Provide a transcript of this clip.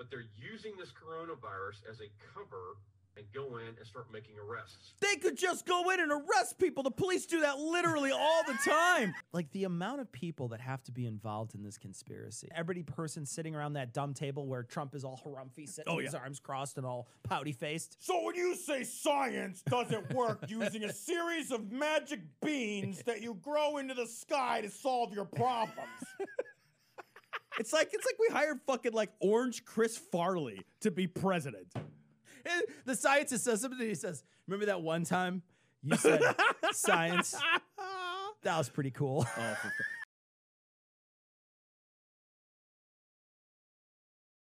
but they're using this coronavirus as a cover and go in and start making arrests. They could just go in and arrest people. The police do that literally all the time. Like the amount of people that have to be involved in this conspiracy. Every person sitting around that dumb table where Trump is all harumphy, sitting Oh, with his arms crossed and all pouty faced. So when you say science doesn't work using a series of magic beans that you grow into the sky to solve your problems. It's like it's like we hired fucking like Orange Chris Farley to be president. Eh, The scientist says something. He says, "Remember that one time you said science? That was pretty cool." Oh,